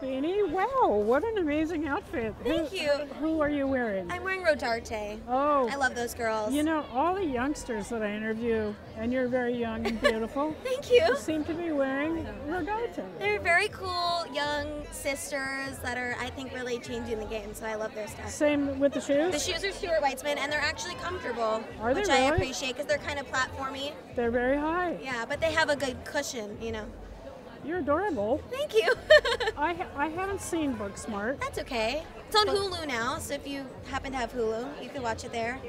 Beanie, wow, what an amazing outfit. Thank who, you. Who are you wearing? I'm wearing Rodarte. oh, I love those girls. you know, all the youngsters that I interview, and you're very young and beautiful, Thank you. You seem to be wearing Rodarte. They're very cool young sisters that are, I think, really changing the game. So I love their stuff. Same with the shoes? The shoes are Stuart Weitzman, and they're actually comfortable, Are they which I appreciate because they're kind of platformy. They're very high. Yeah, but they have a good cushion, you know. You're adorable. Thank you. I, ha- I haven't seen Booksmart. That's okay. It's on Hulu now, so if you happen to have Hulu, you can watch it there.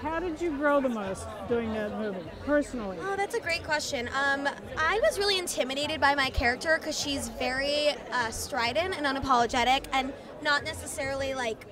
How did you grow the most doing that movie, personally? Oh, that's a great question. Um, I was really intimidated by my character because she's very uh, strident and unapologetic, and not necessarily like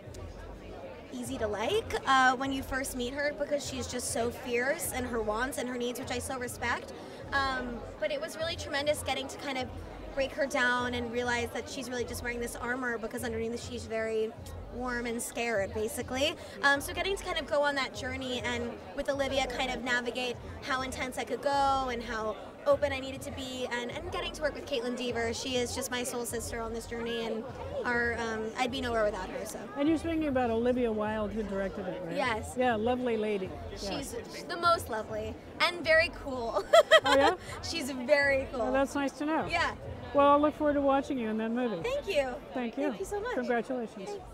easy to like uh, when you first meet her because she's just so fierce and her wants and her needs, which I so respect. Um, but it was really tremendous getting to kind of break her down and realize that she's really just wearing this armor because underneath she's very warm and scared, basically. Um, so getting to kind of go on that journey and with Olivia kind of navigate how intense I could go and how open I needed to be, and, and getting to work with Kaitlyn Dever. She is just my soul sister on this journey, and our um, I'd be nowhere without her. So. And you're speaking about Olivia Wilde, who directed it, right? Yes. Yeah, lovely lady. Yeah. She's the most lovely and very cool. Oh, yeah? She's very cool. Well, that's nice to know. yeah. Well, I'll look forward to watching you in that movie. Thank you. Thank you. Thank you so much. Congratulations. Thanks.